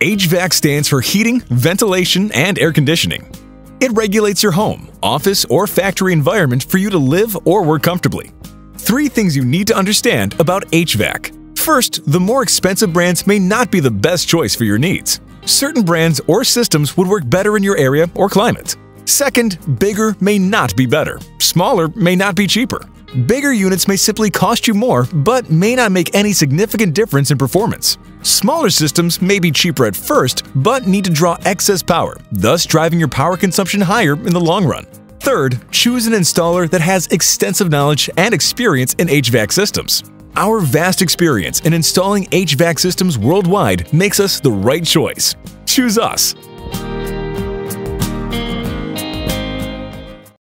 HVAC stands for heating, ventilation, and air conditioning. It regulates your home, office, or factory environment for you to live or work comfortably. Three things you need to understand about HVAC. First, the more expensive brands may not be the best choice for your needs. Certain brands or systems would work better in your area or climate. Second, bigger may not be better. Smaller may not be cheaper. Bigger units may simply cost you more, but may not make any significant difference in performance. Smaller systems may be cheaper at first, but need to draw excess power, thus driving your power consumption higher in the long run. Third, choose an installer that has extensive knowledge and experience in HVAC systems. Our vast experience in installing HVAC systems worldwide makes us the right choice. Choose us.